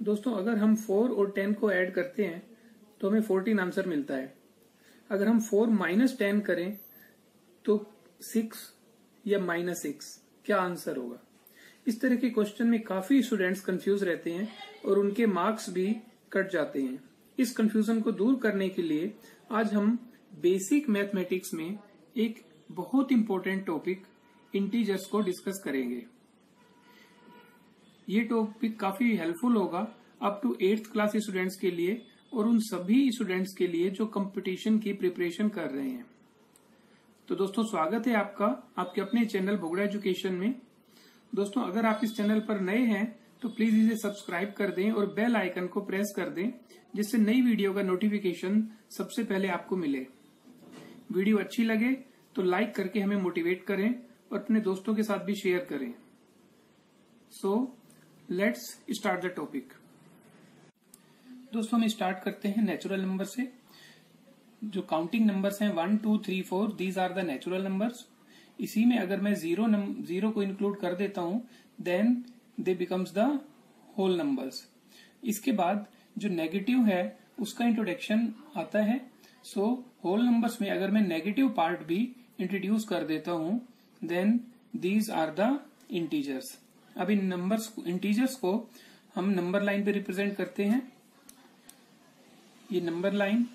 दोस्तों, अगर हम फोर और टेन को ऐड करते हैं तो हमें फोर्टीन आंसर मिलता है। अगर हम फोर माइनस टेन करें तो सिक्स या माइनस सिक्स क्या आंसर होगा? इस तरह के क्वेश्चन में काफ़ी स्टूडेंट्स कंफ्यूज रहते हैं और उनके मार्क्स भी कट जाते हैं। इस कंफ्यूजन को दूर करने के लिए आज हम बेसिक मैथमेटिक्स में एक बहुत इंपॉर्टेंट टॉपिक इंटीजर्स को डिस्कस करेंगे। ये टॉपिक काफ़ी हेल्पफुल होगा up to eighth class students के लिए और उन सभी स्टूडेंट्स के लिए जो कंपटीशन की प्रिपरेशन कर रहे हैं। तो दोस्तों, स्वागत है आपका आपके अपने चैनल बोगड़ा एजुकेशन में। दोस्तों, अगर आप इस चैनल पर नए हैं तो प्लीज़ इसे सब्सक्राइब कर दें और बेल आइकन को प्रेस कर दें, जिससे नई वीडियो का नोटिफिकेशन सबसे पहले आपको मिले। वीडियो अच्छी लगे तो लाइक करके हमें मोटिवेट करें और अपने दोस्तों के साथ भी शेयर करें। So let's start the topic दोस्तों, हम स्टार्ट करते हैं नेचुरल नंबर से। जो काउंटिंग नंबर्स हैं one two three four these are the natural numbers इसी में अगर मैं ज़ीरो ज़ीरो को इंक्लूड कर देता हूँ then they becomes the whole numbers इसके बाद जो नेगेटिव है, उसका इंट्रोडक्शन आता है। सो होल नंबर्स में अगर मैं नेगेटिव पार्ट भी इंट्रोड्यूस कर देता हूँ then these are the integers अब इन नंबर्स इंटीजर्स को हम नंबर लाइन पे रिप्रेजेंट करते हैं। ये नंबर लाइन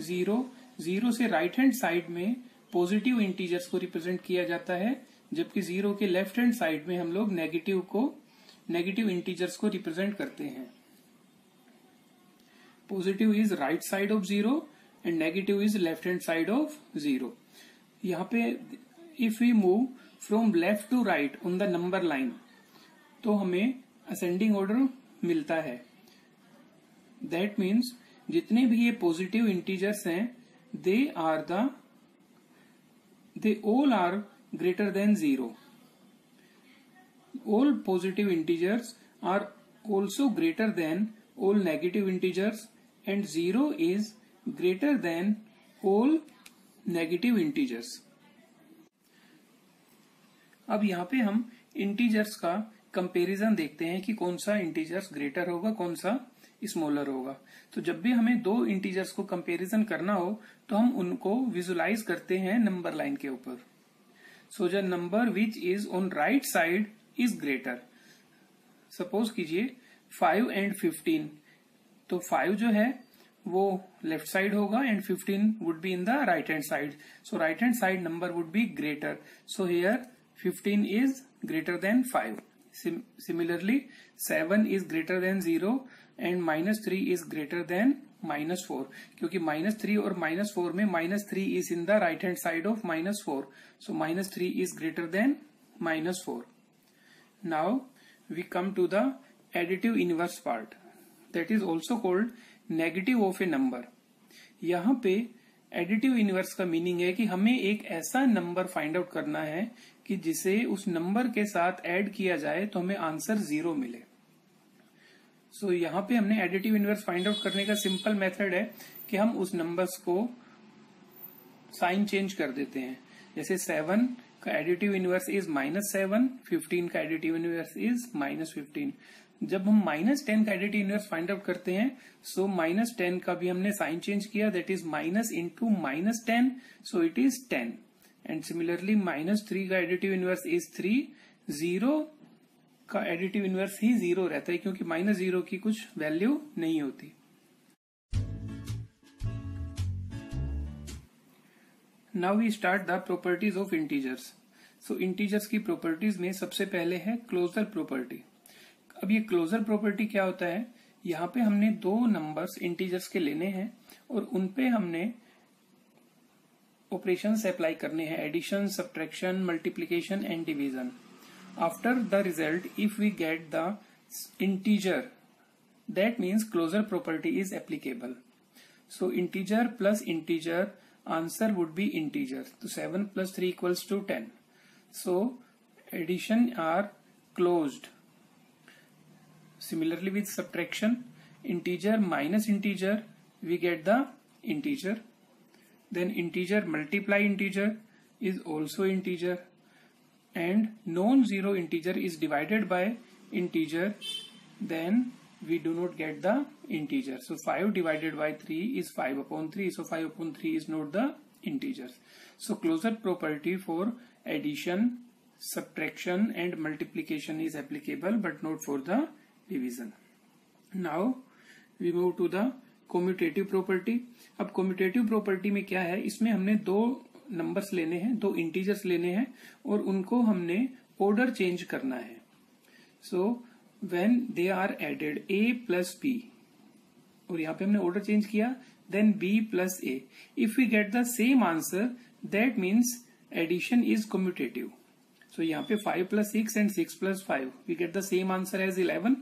ज़ीरो ज़ीरो से राइट हैंड साइड में पॉजिटिव इंटीजर्स को रिप्रेजेंट किया जाता है, जबकि ज़ीरो के लेफ़्ट हैंड साइड में हम लोग नेगेटिव को नेगेटिव इंटीजर्स को रिप्रेजेंट करते हैं। Positive is right side of zero and negative is left hand side of zero यहाँ पे if we move from left to right on the number line तो हमें असेंडिंग ऑर्डर मिलता है। दैट मीन्स जितने भी ये पॉजिटिव इंटीजर्स हैं they are the they all are greater than zero all positive integers are also greater than all negative integers and zero is greater than all negative integers अब यहाँ पे हम integers का comparison देखते हैं कि कौन सा इंटीजर्स ग्रेटर होगा, कौन सा स्मॉलर होगा। तो जब भी हमें दो इंटीजर्स को कंपेरिजन करना हो तो हम उनको विजुलाइज करते हैं नंबर लाइन के ऊपर। So the number which is on right side is greater suppose कीजिए फाइव एंड फिफ्टीन तो फाइव जो है, वो लेफ़्ट साइड होगा and fifteen would be in the right hand side so right hand side number would be greater so here fifteen is greater than five similarly 7 is greater than 0 and minus three is greater than minus four क्योंकि minus three और minus four में minus three is in the right hand side of minus four so minus three is greater than minus four now we come to the additive inverse part that is also called negative of a number यहाँ पे additive inverse का meaning है कि हमें एक ऐसा number find out करना है कि जिसे उस नंबर के साथ ऐड किया जाए तो हमें आंसर ज़ीरो मिले। सो so, यहाँ पे हमने एडिटिव इनवर्स फाइंड आउट करने का सिंपल मेथड है कि हम उस नंबर्स को साइन चेंज कर देते हैं। जैसे सेवन का additive inverse is minus seven fifteen का additive inverse is minus fifteen जब हम माइनस टेन का एडिटिव इनवर्स फाइंड आउट करते हैं सो माइनस टेन का भी हमने साइन चेंज किया that is minus into minus ten so it is ten and similarly minus three का additive inverse is three zero का एडिटिव इनवर्स ही ज़ीरो रहता है, क्योंकि माइनस ज़ीरो की कुछ वैल्यू नहीं होती। Now we start the properties of integers so integers की प्रॉपर्टीज़ में सबसे पहले है क्लोजर प्रॉपर्टी अब ये क्लोजर प्रॉपर्टी क्या होता है? यहाँ पे हमने दो नंबर्स इंटीजर्स के लेने हैं और उनपे हमने ऑपरेशन अप्लाई करने हैं addition subtraction multiplication and division after the result if we get the integer that means closure property is applicable so integer plus integer answer would be integer तो seven plus three equals to ten so addition are close similarly with subtraction integer minus integer we get the integer Then integer multiply integer is also integer. And non-zero integer is divided by integer. Then we do not get the integer so 5 divided by 3 is 5 upon 3 so 5 upon 3 is not the integers so closure property for addition subtraction and multiplication is applicable but not for the division now we move to the commutative property अब commutative property में क्या है? इसमें हमने दो numbers लेने हैं, दो इंटीजर्स लेने हैं, और उनको हमने ऑर्डर चेंज करना है। So when they are added a plus b और यहाँ पे हमने ऑर्डर चेंज किया then b plus a if we get the same answer that means addition is commutative so यहाँ पे five plus six and six plus five we get the same answer as eleven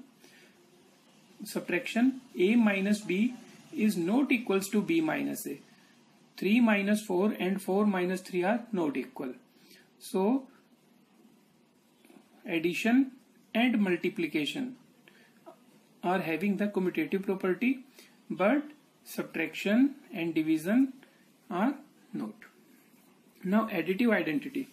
subtraction a minus b is not equals to b minus a 3 minus 4 and 4 minus 3 are not equal so addition and multiplication are having the commutative property but subtraction and division are not. Now additive identity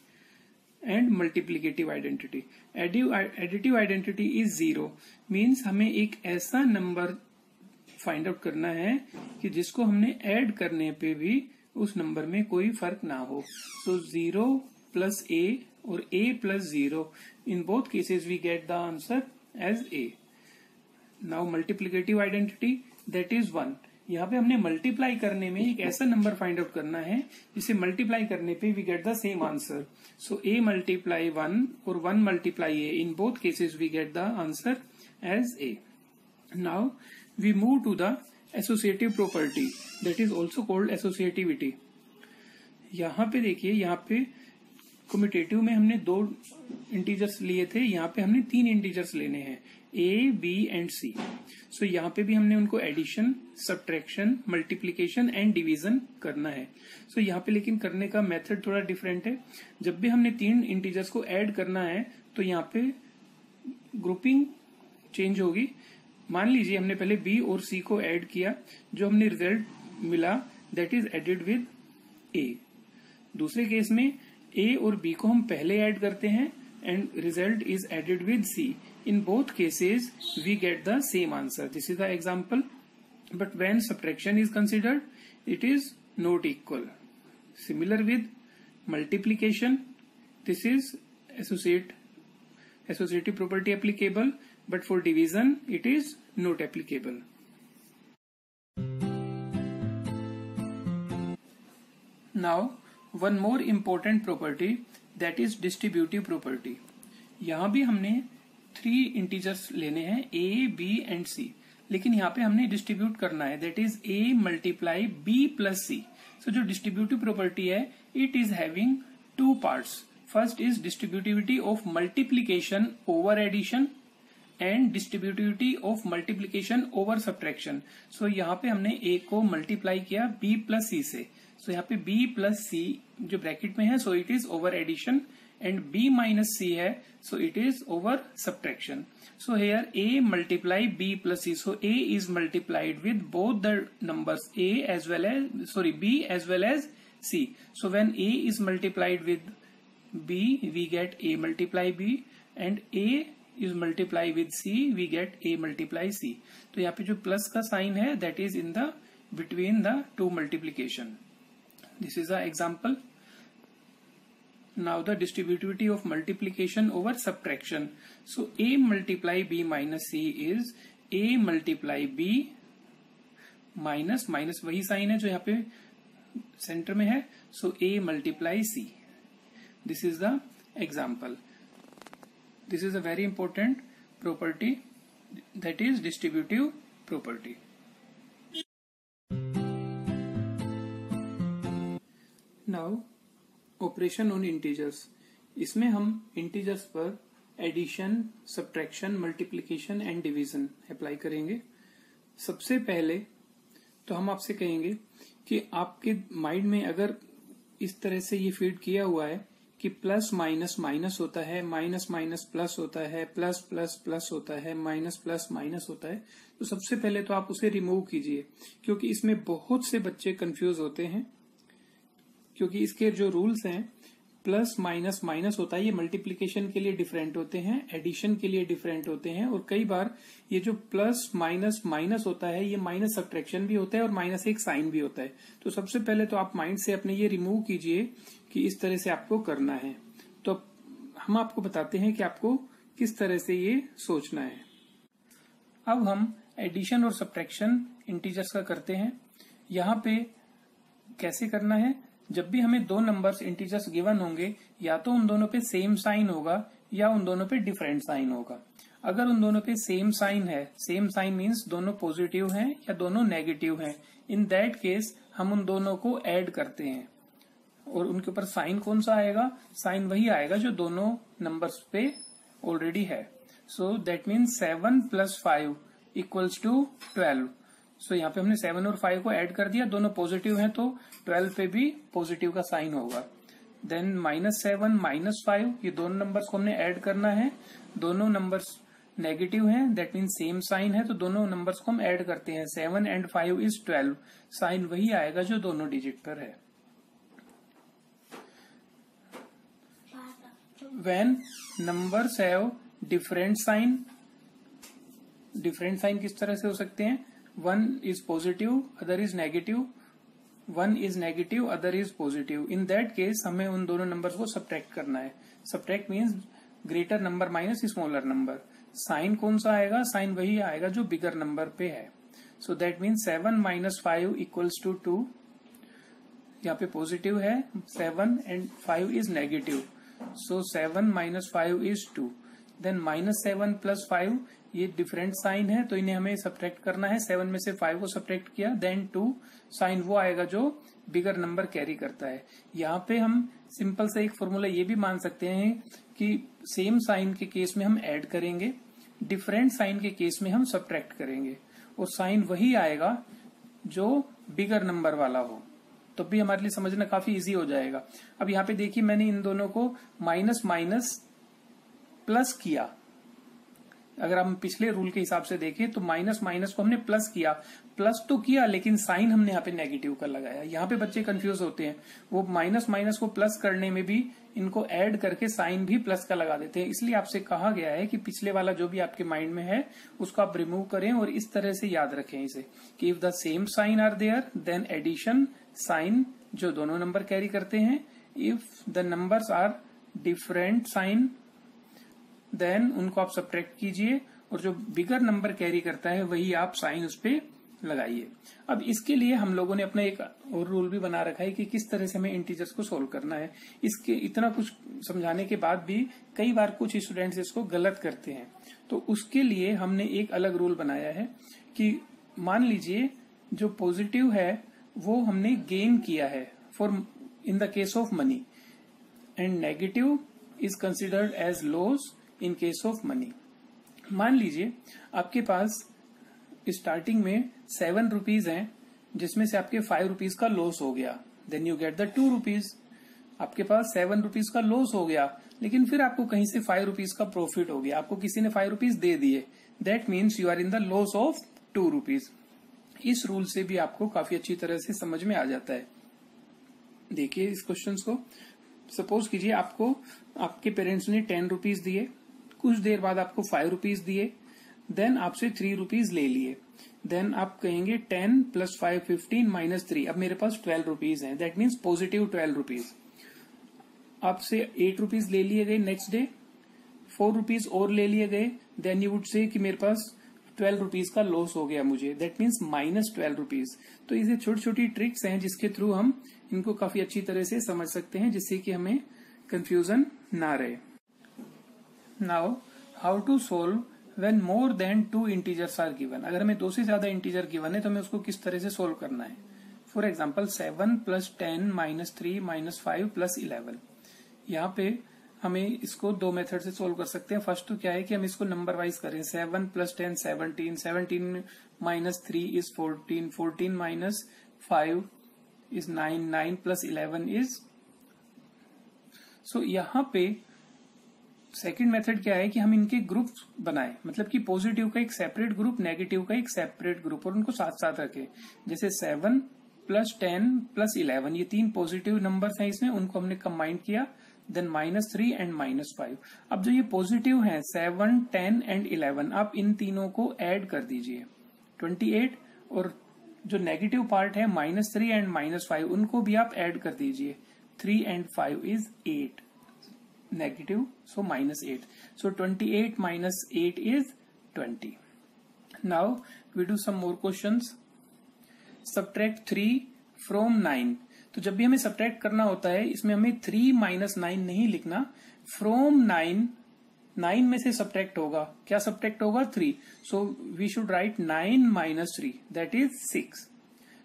and multiplicative identity. Additive identity is zero means हमें एक ऐसा number find out करना है कि जिसको हमने add करने पे भी उस नंबर में कोई फ़र्क ना हो। सो ज़ीरो प्लस ए और a plus 0 in both cases we get the answer as a. Now, multiplicative identity, that is 1 यहाँ पे हमने मल्टीप्लाई करने में एक ऐसा नंबर फाइंड आउट करना है, जिसे मल्टीप्लाई करने पे we get the same answer so a multiply one और one multiply a in both cases we get the answer as a now we move to the associative property that is also called associativity यहाँ पे देखिए यहाँ पे commutative में हमने दो integers लिए थे यहाँ पे हमने तीन इंटीजर्स लेने हैं ए बी एंड सी सो यहाँ पे भी हमने उनको addition subtraction multiplication and division करना है। सो so, यहाँ पे लेकिन करने का मेथड थोड़ा डिफरेंट है। जब भी हमने तीन इंटीजर्स को ऐड करना है तो यहाँ पे ग्रुपिंग चेंज होगी। मान लीजिए हमने पहले बी और सी को ऐड किया, जो हमने रिज़ल्ट मिला that is added with a दूसरे केस में ए और बी को हम पहले ऐड करते हैं and result is added with c in both cases we get the same answer this is the example but when subtraction is considered it is not equal similar with multiplication this is associate associative property applicable. But for division, it is not applicable. Now one more important property that is distributive property यहाँ भी हमने three integers लेने हैं A B and सी लेकिन यहाँ पे हमने distribute करना है that is a multiply b plus c so जो डिस्ट्रीब्यूटिव प्रॉपर्टी है it is having two parts first is distributivity of multiplication over addition and distributivity of multiplication over subtraction so यहाँ पे हमने ए को मल्टीप्लाई किया B plus सी से। सो so, यहाँ पे बी प्लस सी जो ब्रैकेट में है so it is over addition and b minus c है so it is over subtraction so here a multiply b plus c so a is multiplied with both the numbers a as well as sorry b as well as c so when a is multiplied with b we get a multiply b and a you multiply with c we get a multiply c तो यहाँ पे जो plus का sign है that is in the between the two multiplication this is example now the distributivity of multiplication over subtraction so a multiply b minus c is a multiply b minus minus वही sign है जो यहाँ पे centre में है. So a multiply c this is the example This is a very important property that is distributive property. Now operation on integers इसमें हम integers पर addition subtraction multiplication and division apply करेंगे सबसे पहले तो हम आपसे कहेंगे कि आपके माइंड में अगर इस तरह से ये फ़ीड किया हुआ है कि प्लस माइनस माइनस होता है, माइनस माइनस प्लस होता है, प्लस प्लस प्लस होता है, माइनस प्लस माइनस होता है। तो सबसे पहले तो आप उसे रिमूव कीजिए, क्योंकि इसमें बहुत से बच्चे कंफ्यूज होते हैं, क्योंकि इसके जो रूल्स हैं, प्लस माइनस माइनस होता है, ये मल्टीप्लीकेशन के लिए डिफरेंट होते हैं एडिशन के लिए डिफरेंट होते हैं, और कई बार ये जो प्लस माइनस माइनस होता है, ये माइनस सब्ट्रैक्शन भी होता है और माइनस एक साइन भी होता है। तो सबसे पहले तो आप माइंड से अपने ये रिमूव कीजिए कि इस तरह से आपको करना है। तो हम आपको बताते हैं कि आपको किस तरह से ये सोचना है। अब हम एडिशन और सब्ट्रैक्शन इंटीजर्स का करते हैं। यहाँ पे कैसे करना है? जब भी हमें दो नंबर्स इंटीजर्स गिवन होंगे, या तो उन दोनों पे सेम साइन होगा, या उन दोनों पे डिफरेंट साइन होगा। अगर उन दोनों पे सेम साइन है सेम साइन मीन्स दोनों पॉजिटिव हैं या दोनों नेगेटिव हैं। इन दैट केस हम उन दोनों को ऐड करते हैं। और उनके ऊपर साइन कौन सा आएगा? साइन वही आएगा जो दोनों नंबर्स पे ऑलरेडी है। So that means seven plus five equals to twelve so यहाँ पे हमने सेवन और फाइव को ऐड कर दिया। दोनों पॉजिटिव हैं तो ट्वेल्व पे भी पॉजिटिव का साइन होगा। Then minus seven minus five ये दोनों नंबर्स को हमने ऐड करना है। दोनों नंबर्स नेगेटिव हैं दैट मीन सेम साइन है तो दोनों नंबर्स को हम ऐड करते हैं। Seven and five is twelve sign वही आएगा जो दोनों डिजिट पर है। When numbers have different sign different sign किस तरह से हो सकते हैं? One is positive other is negative one is negative other is positive in that case हमें उन दोनों नंबर्स को सब्ट्रैक्ट करना है। Subtract means greater number minus smaller number sign कौन सा आएगा? साइन वही आएगा जो बिगर नंबर पे है। So that means seven minus five equals to two यहाँ पे पॉजिटिव है। Seven and five is negative so seven minus five is two then minus seven plus five ये डिफरेंट साइन है तो इन्हें हमें सब्ट्रैक्ट करना है। सेवन में से फाइव को सब्ट्रैक्ट किया देन टू साइन वो आएगा जो बिगर नंबर कैरी करता है। यहाँ पे हम सिंपल से एक फॉर्मूला ये भी मान सकते हैं कि सेम साइन के केस में हम ऐड करेंगे डिफरेंट साइन के केस में हम सब्ट्रैक्ट करेंगे। और साइन वही आएगा जो बिगर नंबर वाला हो। तो भी हमारे लिए समझना काफ़ी इजी हो जाएगा। अब यहाँ पे देखिए, मैंने इन दोनों को माइनस माइनस प्लस किया। अगर हम पिछले रूल के हिसाब से देखें तो माइनस माइनस को हमने प्लस किया। प्लस तो किया, लेकिन साइन हमने यहाँ पे नेगेटिव का लगाया। यहाँ पे बच्चे कंफ्यूज होते हैं। वो माइनस माइनस को प्लस करने में भी इनको ऐड करके साइन भी प्लस का लगा देते हैं। इसलिए आपसे कहा गया है कि पिछले वाला जो भी आपके माइंड में है, उसको आप रिमूव करें और इस तरह से याद रखें इसे कि if the same sign are there then addition sign जो दोनों नंबर कैरी करते हैं if the numbers are different sign then उनको आप सब्ट्रैक्ट कीजिए और जो बिगर नंबर कैरी करता है, वही आप साइन उस पर लगाइए। अब इसके लिए हम लोगों ने अपना एक और रूल भी बना रखा है कि किस तरह से हमें इंटीजर्स को सोल्व करना है। इसके इतना कुछ समझाने के बाद भी कई बार कुछ स्टूडेंट्स इसको गलत करते हैं। तो उसके लिए हमने एक अलग रूल बनाया है कि मान लीजिए जो पॉजिटिव है वो हमने गेन किया है for in the case of money and negative is considered as loss in case of money मान लीजिए, आपके पास स्टार्टिंग में सेवन रुपीज़ है, जिसमें से आपके फाइव रुपीज़ का लॉस हो गया. Then you get the two rupees आपके पास सेवन रुपीज़ का लॉस हो गया, लेकिन फिर आपको कहीं से फाइव रुपीज़ का प्रॉफिट हो गया. आपको किसी ने फाइव रुपीज़ दे दिए. That means you are in the loss of two rupees इस रूल से भी आपको काफ़ी अच्छी तरह से समझ में आ जाता है। देखिए इस क्वेश्चन को। सपोज़ कीजिए आपको, आपके पेरेंट्स ने टेन रुपीज़ दिए, कुछ देर बाद आपको फाइव रुपीज़ दिए देन आपसे थ्री रुपीज़ ले लिए। देन आप कहेंगे ten plus five fifteen minus three अब मेरे पास ट्वेल्व रुपीज़ है। That means positive twelve rupees आपसे एट रुपीज़ ले लिए गए नेक्स्ट डे फोर रुपीज़ और ले लिए गए। देन यू वुड से कि मेरे पास ट्वेल्व रुपीज़ का लॉस हो गया मुझे। That means minus twelve rupees तो इसे छोटी छोटी ट्रिक्स हैं जिसके थ्रू हम इनको काफ़ी अच्छी तरह से समझ सकते हैं, जिससे कि हमें कंफ्यूजन ना रहे। Now how to solve when more than two integers are given अगर हमें दो से ज़्यादा इंटीजर गिवन है तो हमें उसको किस तरह से सोल्व करना है? For example seven plus ten minus three minus five plus eleven यहाँ पे हमें इसको दो मेथड से सोल्व कर सकते हैं। फ़र्स्ट तो क्या है कि हम इसको नंबर वाइज करें। Seven plus ten seventeen seventeen minus three is fourteen fourteen minus five is nine nine plus eleven is so यहाँ पे सेकंड मेथड क्या है कि हम इनके ग्रुप बनाए। मतलब कि पॉजिटिव का एक सेपरेट ग्रुप नेगेटिव का एक सेपरेट ग्रुप और उनको साथ साथ रखें। जैसे seven plus ten plus eleven ये तीन पॉजिटिव नंबर्स हैं इसमें, उनको हमने कंबाइंड किया। Then minus three and minus five अब जो ये पॉजिटिव है सेवन टेन एंड इलेवन आप इन तीनों को ऐड कर दीजिए। ट्वेंटी एट और जो नेगेटिव पार्ट है minus three and minus five उनको भी आप ऐड कर दीजिए। Three and five is eight negative so minus eight so twenty eight minus eight is twenty now we do some more question subtract three from nine तो जब भी हमें subtract करना होता है, इसमें हमें थ्री माइनस नाइन नहीं लिखना। फ्रोम नाइन नाइन में से सब्ट्रैक्ट होगा। क्या सब्ट्रैक्ट होगा? Three so we should write nine minus three that is six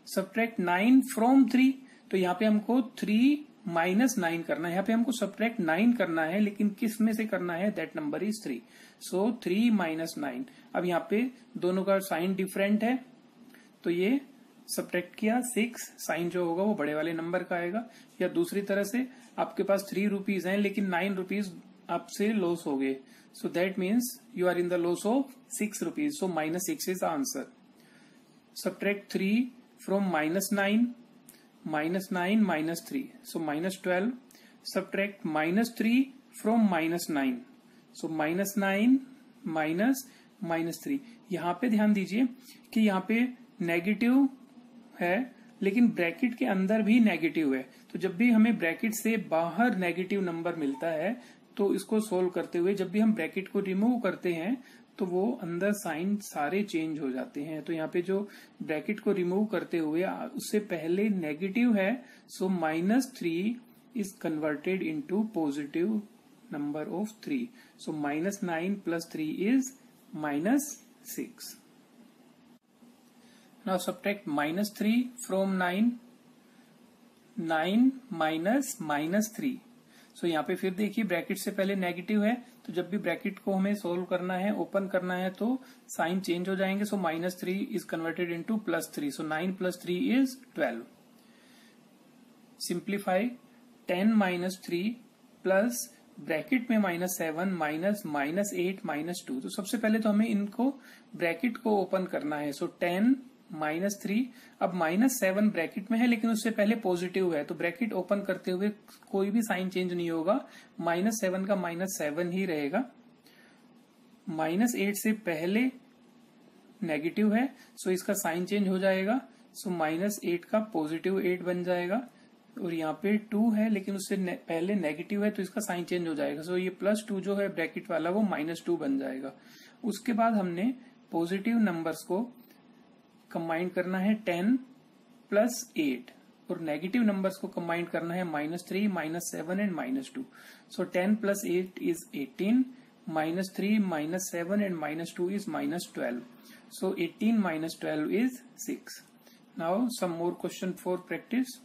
subtract nine from three तो यहाँ पे हमको थ्री माइनस नाइन करना है। यहाँ पे हमको सब्ट्रैक्ट नाइन करना है, लेकिन किसमें से करना है? That number is three so three minus nine अब यहाँ पे दोनों का साइन डिफरेंट है। तो ये सब्ट्रैक्ट किया सिक्स साइन जो होगा वो बड़े वाले नंबर का आएगा। या दूसरी तरह से, आपके पास थ्री रुपीज़ है, लेकिन नाइन रुपीज़ आपसे लॉस हो गए। So that means you are in the loss of six rupees so minus six is answer subtract three from minus nine minus nine minus three so minus twelve subtract minus three from minus nine so minus nine minus minus three यहाँ पे ध्यान दीजिए कि यहाँ पे negative है, लेकिन bracket के अंदर भी नेगेटिव है। तो जब भी हमें ब्रैकेट से बाहर नेगेटिव नंबर मिलता है तो इसको सोल्व करते हुए जब भी हम ब्रैकेट को रिमूव करते हैं तो वो अंदर साइन सारे चेंज हो जाते हैं। तो यहाँ पे जो ब्रैकेट को रिमूव करते हुए, उससे पहले नेगेटिव है so minus three is converted into positive number of three so minus nine plus three is minus six now subtract minus three from nine nine minus minus three so यहाँ पे फिर देखिए bracket से पहले negative है तो जब भी ब्रैकेट को हमें सोल्व करना है ओपन करना है तो साइन चेंज हो जाएँगे। So minus three is converted into plus three so nine plus three is twelve simplify ten minus three plus bracket में minus seven minus minus eight minus two तो सबसे पहले तो हमें इनको ब्रैकेट को ओपन करना है। सो टेन माइनस थ्री अब माइनस सेवन ब्रैकेट में है लेकिन उससे पहले पॉजिटिव है तो ब्रैकेट ओपन करते हुए कोई भी साइन चेंज नहीं होगा। माइनस सेवन का माइनस सेवन ही रहेगा। माइनस एट से पहले नेगेटिव है सो इसका साइन चेंज हो जाएगा। सो माइनस एट का पॉजिटिव एट बन जाएगा और यहाँ पे टू है लेकिन उससे ने, पहले नेगेटिव है तो इसका साइन चेंज हो जाएगा। सो ये प्लस टू जो है ब्रैकेट वाला वो माइनस टू बन जाएगा। उसके बाद हमने पॉजिटिव नंबर्स को कंबाइन करना है टेन प्लस एट और नेगेटिव नंबर्स को कंबाइन करना है minus three minus seven and minus two so ten plus eight is eighteen minus three minus seven and minus two is minus twelve so eighteen minus twelve is six now some more question for practice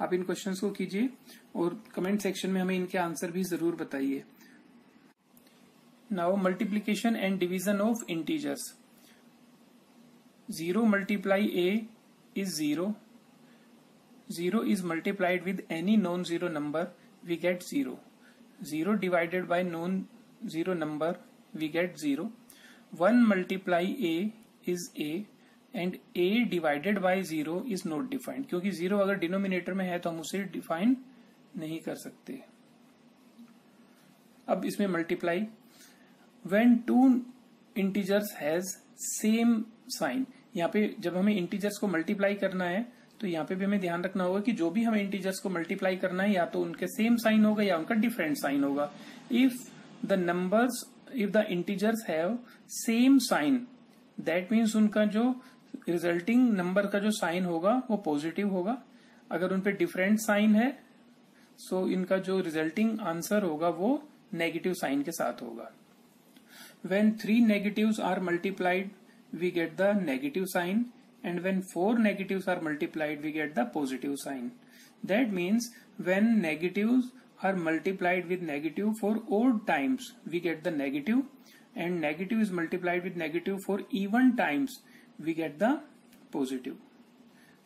आप इन questions को कीजिए और comment section में हमें इनके answer भी ज़रूर बताइए। Now multiplication and division of integers zero multiply a is zero zero is multiplied with any non zero number we get zero zero divided by non zero number we get zero one multiply a is a and a divided by zero is not defined क्योंकि zero अगर denominator में है तो हम उसे define नहीं कर सकते। अब इसमें multiply when two integers has same sign यहाँ पे जब हमें इंटीजर्स को मल्टीप्लाई करना है तो यहाँ पे भी हमें ध्यान रखना होगा कि जो भी हमें इंटीजर्स को मल्टीप्लाई करना है, या तो उनके सेम साइन होगा या उनका डिफरेंट साइन होगा। If the numbers if the integers have same sign that means उनका जो रिजल्टिंग नंबर का जो साइन होगा, वो पॉजिटिव होगा। अगर उनपे डिफरेंट साइन है सो so इनका जो रिजल्टिंग आंसर होगा, वो नेगेटिव साइन के साथ होगा। When three negatives are multiplied, we get the negative sign and when four negatives are multiplied, we get the positive sign. That means when negatives are multiplied with negative for odd times, we get the negative and negative is multiplied with negative for even times, we get the positive.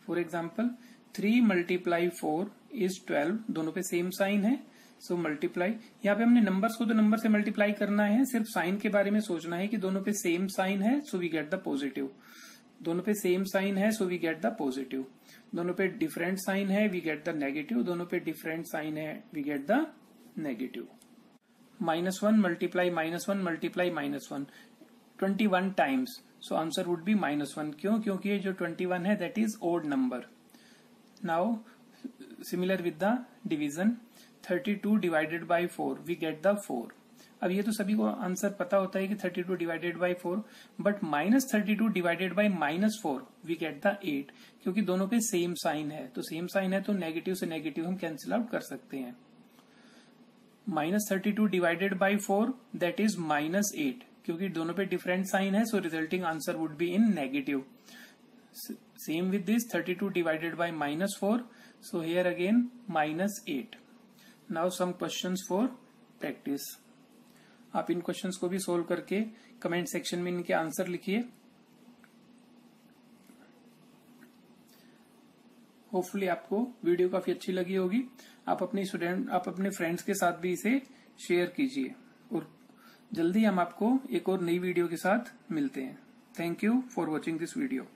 For example, 3 multiply 4 is 12, दोनों पे same sign है सो multiply यहाँ पे हमने numbers को तो number से multiply करना है, सिर्फ़ साइन के बारे में सोचना है कि दोनों पे सेम साइन है so we get the positive दोनों पे सेम साइन है so we get the positive दोनों पे डिफरेंट साइन है वी गेट द नेगेटिव दोनों पे डिफरेंट साइन है we get the negative minus one multiply minus one multiply minus one twenty one times so answer would be minus one क्यों? क्योंकि ये जो ट्वेंटी वन है that is odd number now similar with the division thirty two divided by four we get the four अब ये तो सभी को आंसर पता होता है कि thirty two divided by four but minus thirty two divided by minus four we get the eight क्योंकि दोनों पे सेम साइन है। तो सेम साइन है तो नेगेटिव से नेगेटिव हम कैंसिल आउट कर सकते हैं। Minus thirty two divided by four that is minus eight क्योंकि दोनों पे डिफरेंट साइन है so resulting answer would be in negative same with this thirty two divided by minus four so here again minus eight now some question for practice आप इन questions को भी solve करके comment section में इनके answer लिखिए। Hopefully आपको video काफ़ी अच्छी लगी होगी। आप अपने स्टूडेंट आप अपने फ्रेंड्स के साथ भी इसे शेयर कीजिए और जल्दी हम आपको एक और नई वीडियो के साथ मिलते हैं। Thank you for watching this video